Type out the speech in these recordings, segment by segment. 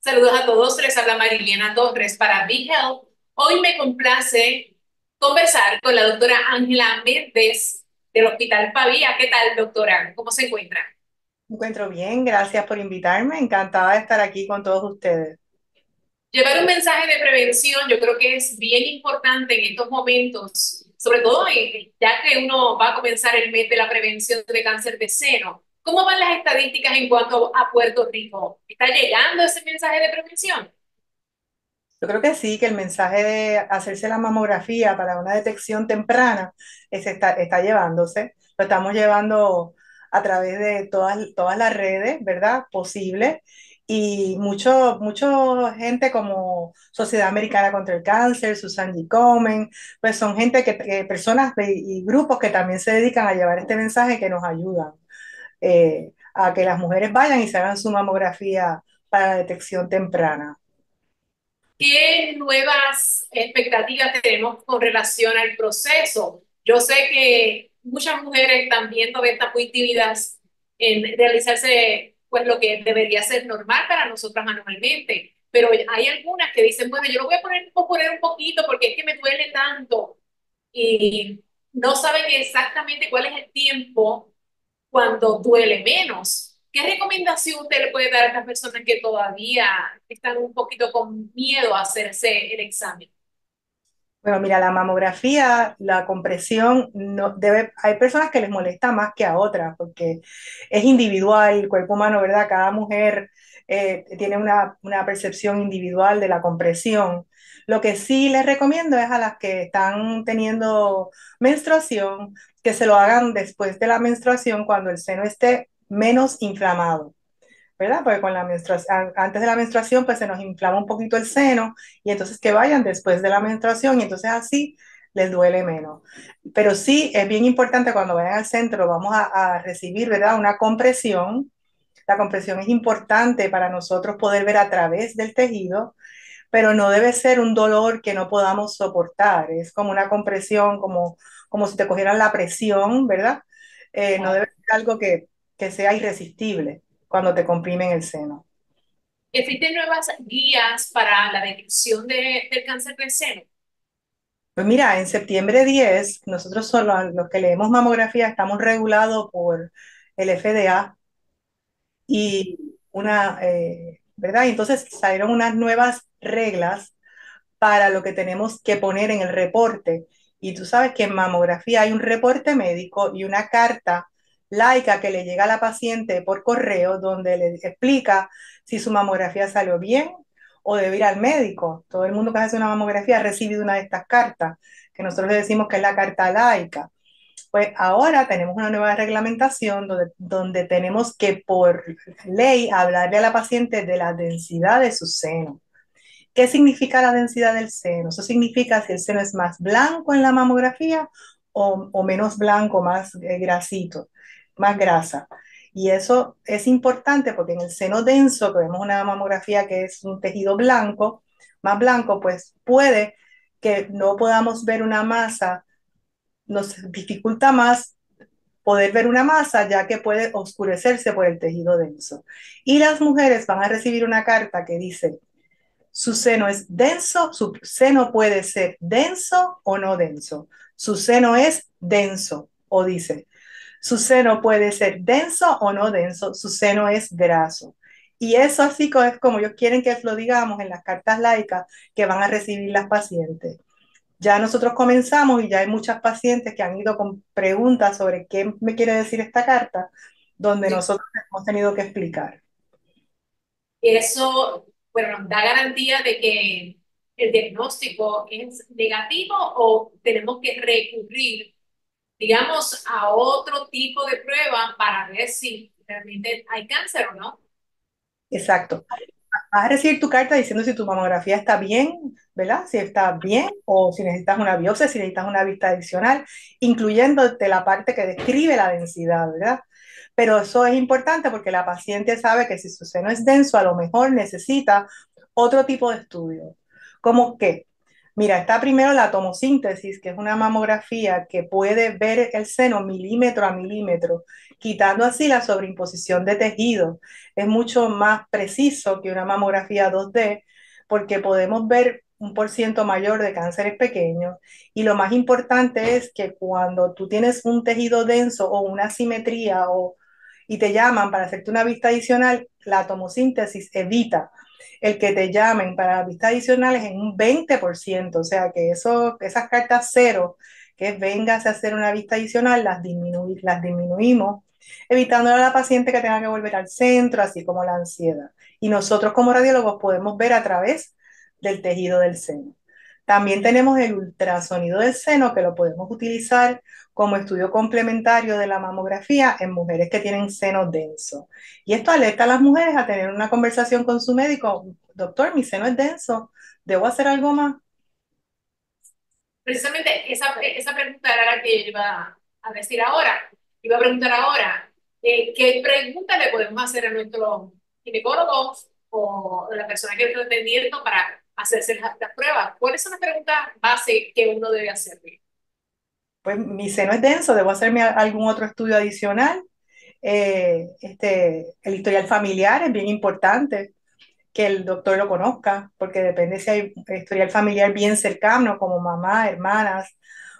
Saludos a todos, les habla Mariliana Torres para Big Health. Hoy me complace conversar con la doctora Ángela Méndez del Hospital Pavía. ¿Qué tal, doctora? ¿Cómo se encuentra? Me encuentro bien, gracias por invitarme. Encantada de estar aquí con todos ustedes. Llevar un mensaje de prevención yo creo que es bien importante en estos momentos, sobre todo ya que uno va a comenzar el mes de la prevención de cáncer de seno. ¿Cómo van las estadísticas en cuanto a Puerto Rico? ¿Está llegando ese mensaje de prevención? Yo creo que sí, que el mensaje de hacerse la mamografía para una detección temprana está, está llevándose. Lo estamos llevando a través de todas, todas las redes, ¿verdad? Posible. Y mucho, mucho gente como Sociedad Americana contra el Cáncer, Susan G. Komen, pues son gente que, personas y grupos que también se dedican a llevar este mensaje que nos ayudan eh, a que las mujeres vayan y se hagan su mamografía para detección temprana. ¿Qué nuevas expectativas tenemos con relación al proceso? Yo sé que muchas mujeres están viendo estas muy tímidas en realizarse pues lo que debería ser normal para nosotras anualmente, pero hay algunas que dicen, bueno, yo lo voy a poner, poner un poquito porque es que me duele tanto y no saben exactamente cuál es el tiempo cuando duele menos. ¿Qué recomendación usted le puede dar a estas personas que todavía están un poquito con miedo a hacerse el examen? Bueno, mira, la mamografía, la compresión, no debe, hay personas que les molesta más que a otras, porque es individual, el cuerpo humano, ¿verdad? Cada mujer eh, tiene una, una, percepción individual de la compresión. Lo que sí les recomiendo es a las que están teniendo menstruación, que se lo hagan después de la menstruación, cuando el seno esté menos inflamado, ¿verdad? Porque con la menstruación, antes de la menstruación, pues se nos inflama un poquito el seno y entonces que vayan después de la menstruación y entonces así les duele menos. Pero sí es bien importante cuando vayan al centro, vamos a, a recibir, ¿verdad? Una compresión. La compresión es importante para nosotros poder ver a través del tejido, pero no debe ser un dolor que no podamos soportar. Es como una compresión, como, como si te cogieran la presión, ¿verdad? Eh, no debe ser algo que, que sea irresistible cuando te comprimen el seno. ¿Existen nuevas guías para la detección de, del cáncer de seno? Pues mira, en septiembre 10, nosotros solo los que leemos mamografía estamos regulados por el FDA y una, eh, ¿verdad? Y entonces salieron unas nuevas reglas para lo que tenemos que poner en el reporte. Y tú sabes que en mamografía hay un reporte médico y una carta laica que le llega a la paciente por correo donde le explica si su mamografía salió bien o debe ir al médico. Todo el mundo que hace una mamografía ha recibido una de estas cartas, que nosotros le decimos que es la carta laica. Pues ahora tenemos una nueva reglamentación donde, donde tenemos que por ley hablarle a la paciente de la densidad de su seno. ¿Qué significa la densidad del seno? Eso significa si el seno es más blanco en la mamografía o, menos blanco, más eh, grasito más grasa. Y eso es importante porque en el seno denso, que vemos una mamografía que es un tejido blanco, más blanco, pues puede que no podamos ver una masa, nos dificulta más poder ver una masa ya que puede oscurecerse por el tejido denso. Y las mujeres van a recibir una carta que dice, su seno es denso, su seno puede ser denso o no denso. Su seno es denso, o dice, su seno puede ser denso o no denso, su seno es graso. Y eso así es como ellos quieren que lo digamos en las cartas laicas que van a recibir las pacientes. Ya nosotros comenzamos y ya hay muchas pacientes que han ido con preguntas sobre qué me quiere decir esta carta, donde nosotros hemos tenido que explicar. Eso, bueno, nos da garantía de que el diagnóstico es negativo o tenemos que recurrir digamos, a otro tipo de prueba para ver si realmente hay cáncer o no. Exacto. Vas a recibir tu carta diciendo si tu mamografía está bien, ¿verdad? Si está bien o si necesitas una biopsia, si necesitas una vista adicional, incluyéndote la parte que describe la densidad, ¿verdad? Pero eso es importante porque la paciente sabe que si su seno es denso, a lo mejor necesita otro tipo de estudio. ¿Cómo qué? Mira, está primero la tomosíntesis, que es una mamografía que puede ver el seno milímetro a milímetro, quitando así la sobreimposición de tejido. Es mucho más preciso que una mamografía 2D porque podemos ver un por ciento mayor de cánceres pequeños. Y lo más importante es que cuando tú tienes un tejido denso o una simetría o, y te llaman para hacerte una vista adicional, la tomosíntesis evita el que te llamen para la vista adicional es en un 20%, o sea que eso, esas cartas cero, que vengas a hacer una vista adicional, las, las disminuimos, evitando a la paciente que tenga que volver al centro, así como la ansiedad. Y nosotros como radiólogos podemos ver a través del tejido del seno. También tenemos el ultrasonido del seno que lo podemos utilizar como estudio complementario de la mamografía en mujeres que tienen seno denso. Y esto alerta a las mujeres a tener una conversación con su médico. Doctor, mi seno es denso, ¿debo hacer algo más? Precisamente esa, esa pregunta era la que yo iba a decir ahora. Iba a preguntar ahora, eh, ¿qué pregunta le podemos hacer a nuestro ginecólogo o a la persona que está atendiendo para hacerse las, pruebas. ¿Cuáles son las preguntas base que uno debe hacer? Pues mi seno es denso, debo hacerme algún otro estudio adicional. Eh, este, el historial familiar es bien importante que el doctor lo conozca, porque depende si hay historial familiar bien cercano, como mamá, hermanas,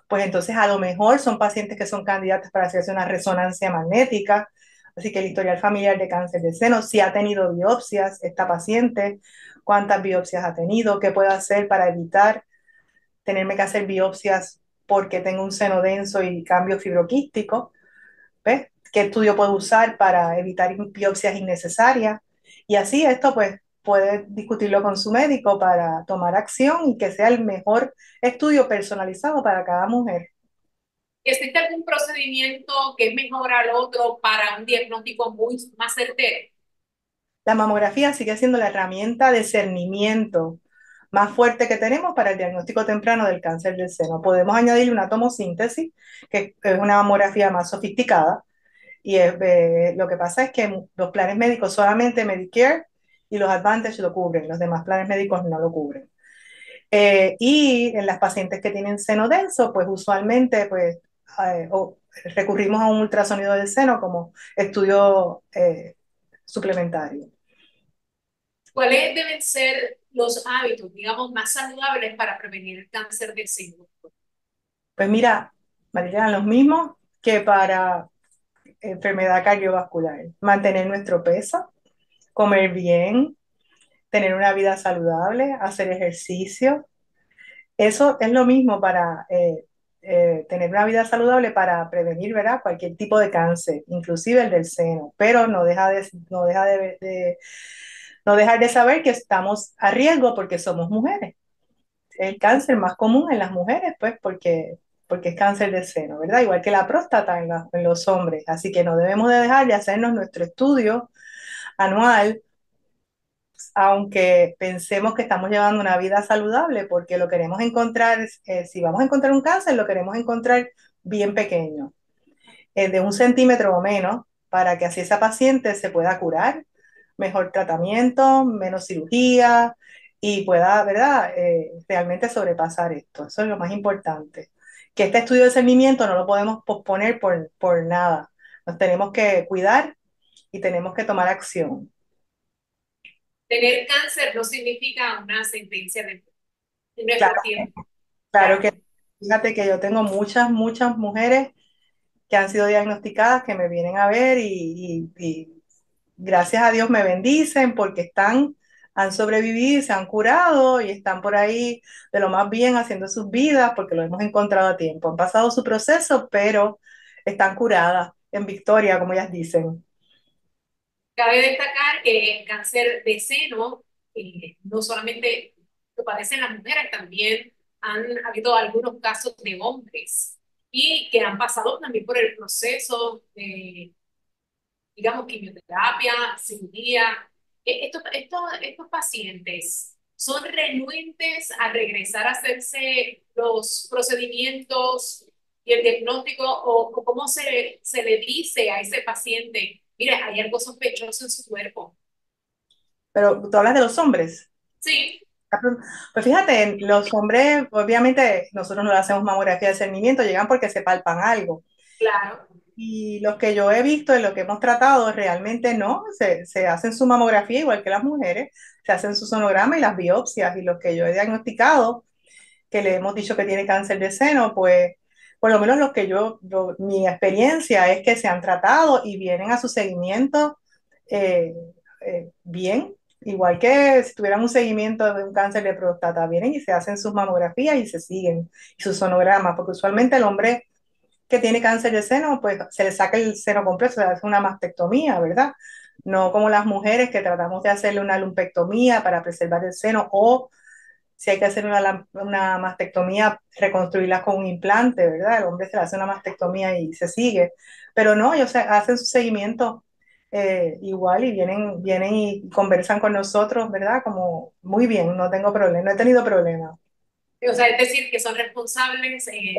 pues entonces a lo mejor son pacientes que son candidatos para hacerse una resonancia magnética. Así que el historial familiar de cáncer de seno, si ha tenido biopsias esta paciente, cuántas biopsias ha tenido, qué puedo hacer para evitar tenerme que hacer biopsias porque tengo un seno denso y cambio fibroquístico, ¿ves? ¿Qué estudio puedo usar para evitar biopsias innecesarias? Y así esto pues puede discutirlo con su médico para tomar acción y que sea el mejor estudio personalizado para cada mujer. ¿Existe algún procedimiento que es mejor al otro para un diagnóstico muy más certero? La mamografía sigue siendo la herramienta de cernimiento más fuerte que tenemos para el diagnóstico temprano del cáncer del seno. Podemos añadir una tomosíntesis, que es una mamografía más sofisticada, y eh, lo que pasa es que los planes médicos solamente Medicare y los Advantage lo cubren, los demás planes médicos no lo cubren. Eh, y en las pacientes que tienen seno denso, pues usualmente pues, eh, recurrimos a un ultrasonido del seno como estudio suplementario. ¿Cuáles deben ser los hábitos, digamos, más saludables para prevenir el cáncer de seno? Pues mira, María, los mismos que para enfermedad cardiovascular. Mantener nuestro peso, comer bien, tener una vida saludable, hacer ejercicio. Eso es lo mismo para eh, eh, tener una vida saludable para prevenir ¿verdad? cualquier tipo de cáncer, inclusive el del seno, pero no deja de, no deja de, no dejar de saber que estamos a riesgo porque somos mujeres. El cáncer más común en las mujeres, pues, porque, porque es cáncer de seno, ¿verdad? Igual que la próstata en, los hombres. Así que no debemos de dejar de hacernos nuestro estudio anual aunque pensemos que estamos llevando una vida saludable, porque lo queremos encontrar, eh, si vamos a encontrar un cáncer, lo queremos encontrar bien pequeño, eh, de un centímetro o menos, para que así esa paciente se pueda curar, mejor tratamiento, menos cirugía y pueda, ¿verdad?, eh, realmente sobrepasar esto. Eso es lo más importante. Que este estudio de cernimiento no lo podemos posponer por, por nada. Nos tenemos que cuidar y tenemos que tomar acción tener cáncer no significa una sentencia de, nuestro claro, tiempo. Claro que, fíjate que yo tengo muchas, muchas mujeres que han sido diagnosticadas, que me vienen a ver y, gracias a Dios me bendicen porque están, han sobrevivido, se han curado y están por ahí de lo más bien haciendo sus vidas porque lo hemos encontrado a tiempo. Han pasado su proceso, pero están curadas en victoria, como ellas dicen. Cabe destacar que el cáncer de seno eh, no solamente lo padecen las mujeres, también han habido algunos casos de hombres y que han pasado también por el proceso de, digamos, quimioterapia, cirugía. Estos, estos, estos pacientes son renuentes a regresar a hacerse los procedimientos y el diagnóstico o, o cómo se, se le dice a ese paciente mire, hay algo sospechoso en su cuerpo. Pero tú hablas de los hombres. Sí. Pues fíjate, los hombres, obviamente, nosotros no le hacemos mamografía de cernimiento, llegan porque se palpan algo. Claro. Y los que yo he visto y lo que hemos tratado, realmente no, se, se hacen su mamografía igual que las mujeres, se hacen su sonograma y las biopsias. Y los que yo he diagnosticado, que le hemos dicho que tiene cáncer de seno, pues por lo menos los que yo, mi experiencia es que se han tratado y vienen a su seguimiento eh, eh, bien, igual que si tuvieran un seguimiento de un cáncer de próstata, vienen y se hacen sus mamografías y se siguen, y sus sonogramas, porque usualmente el hombre que tiene cáncer de seno, pues se le saca el seno completo, se le hace una mastectomía, ¿verdad? No como las mujeres que tratamos de hacerle una lumpectomía para preservar el seno o si hay que hacer una, una mastectomía, reconstruirla con un implante, ¿verdad? El hombre se le hace una mastectomía y se sigue. Pero no, ellos hacen su seguimiento eh, igual y vienen, vienen y conversan con nosotros, ¿verdad? Como muy bien, no tengo problema, no he tenido problema. O sea, es decir, que son responsables eh,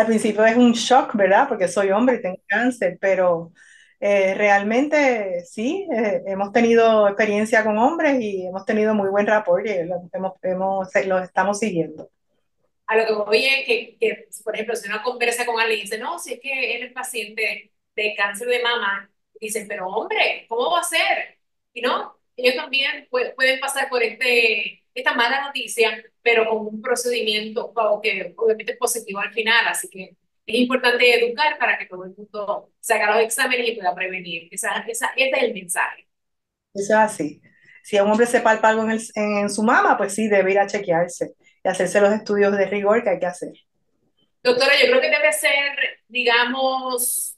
Al principio es un shock, ¿verdad? Porque soy hombre y tengo cáncer, pero eh, realmente sí, eh, hemos tenido experiencia con hombres y hemos tenido muy buen rapport y lo, hemos, hemos, los estamos siguiendo. A lo que voy es que, que, por ejemplo, si uno conversa con alguien y dice, no, si es que él es paciente de cáncer de mama, dicen, pero hombre, ¿cómo va a ser? Y no, ellos también pueden pasar por este, esta mala noticia, pero con un procedimiento que obviamente es positivo al final, así que es importante educar para que todo el mundo se haga los exámenes y pueda prevenir. Esa, esa, ese es el mensaje. Eso es así. Si un hombre se palpa algo en, el, en, su mama, pues sí, debe ir a chequearse y hacerse los estudios de rigor que hay que hacer. Doctora, yo creo que debe ser, digamos,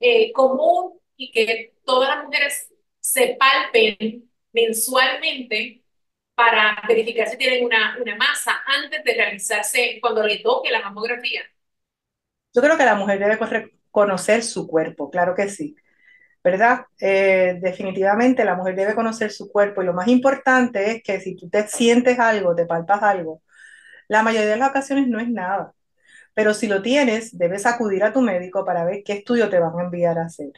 eh, común y que todas las mujeres se palpen mensualmente para verificar si tienen una, una masa antes de realizarse cuando le toque la mamografía. Yo creo que la mujer debe conocer su cuerpo, claro que sí, ¿verdad? Eh, definitivamente la mujer debe conocer su cuerpo y lo más importante es que si tú te sientes algo, te palpas algo, la mayoría de las ocasiones no es nada, pero si lo tienes, debes acudir a tu médico para ver qué estudio te van a enviar a hacer.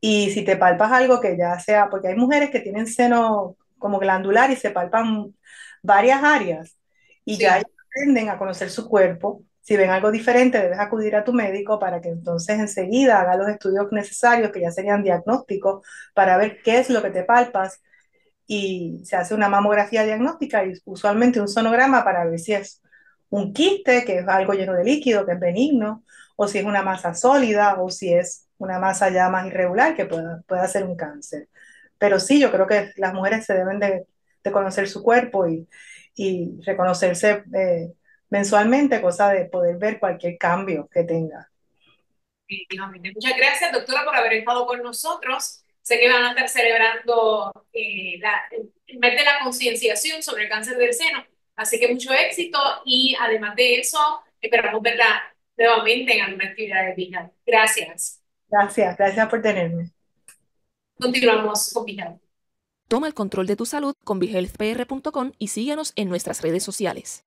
Y si te palpas algo que ya sea, porque hay mujeres que tienen seno como glandular y se palpan varias áreas y ya aprenden a conocer su cuerpo si ven algo diferente, debes acudir a tu médico para que entonces enseguida haga los estudios necesarios, que ya serían diagnósticos, para ver qué es lo que te palpas. Y se hace una mamografía diagnóstica y usualmente un sonograma para ver si es un quiste, que es algo lleno de líquido, que es benigno, o si es una masa sólida, o si es una masa ya más irregular, que pueda, pueda ser un cáncer. Pero sí, yo creo que las mujeres se deben de, de conocer su cuerpo y, y reconocerse. Eh, mensualmente, cosa de poder ver cualquier cambio que tenga. Muchas gracias, doctora, por haber estado con nosotros. Sé que van a estar celebrando eh, el mes de la concienciación sobre el cáncer del seno, así que mucho éxito y además de eso, esperamos verla nuevamente en alguna actividad de. Gracias. Gracias, gracias por tenerme. Continuamos con. Toma el control de tu salud con vigealthpr.com y síguenos en nuestras redes sociales.